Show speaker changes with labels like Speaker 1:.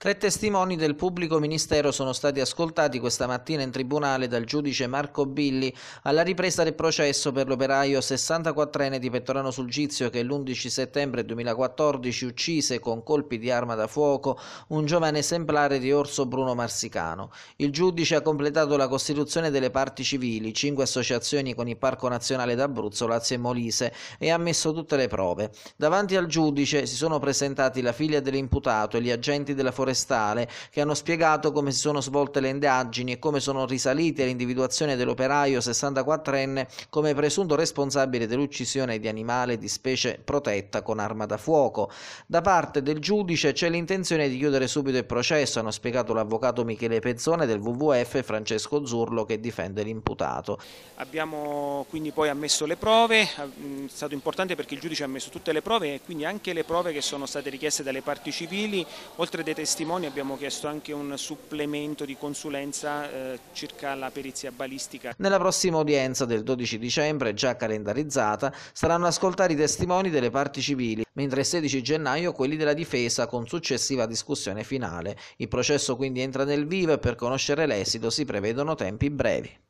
Speaker 1: Tre testimoni del pubblico ministero sono stati ascoltati questa mattina in tribunale dal giudice Marco Billi alla ripresa del processo per l'operaio 64enne di Pettorano Sulgizio che l'11 settembre 2014 uccise con colpi di arma da fuoco un giovane esemplare di Orso Bruno Marsicano. Il giudice ha completato la costituzione delle parti civili, cinque associazioni con il Parco Nazionale d'Abruzzo, Lazio e Molise e ha ammesso tutte le prove. Davanti al giudice si sono presentati la figlia dell'imputato e gli agenti della Foresta forestale che hanno spiegato come si sono svolte le indagini e come sono risaliti all'individuazione dell'operaio 64enne come presunto responsabile dell'uccisione di animale di specie protetta con arma da fuoco. Da parte del giudice c'è l'intenzione di chiudere subito il processo, hanno spiegato l'avvocato Michele Pezzone del WWF e Francesco Zurlo che difende l'imputato.
Speaker 2: Abbiamo quindi poi ammesso le prove, è stato importante perché il giudice ha messo tutte le prove e quindi anche le prove che sono state richieste dalle parti civili, oltre dei testimoni testimoni abbiamo chiesto anche un supplemento di consulenza eh, circa la perizia balistica.
Speaker 1: Nella prossima udienza del 12 dicembre, già calendarizzata, saranno ascoltati i testimoni delle parti civili, mentre il 16 gennaio quelli della difesa con successiva discussione finale. Il processo quindi entra nel vivo e per conoscere l'esito si prevedono tempi brevi.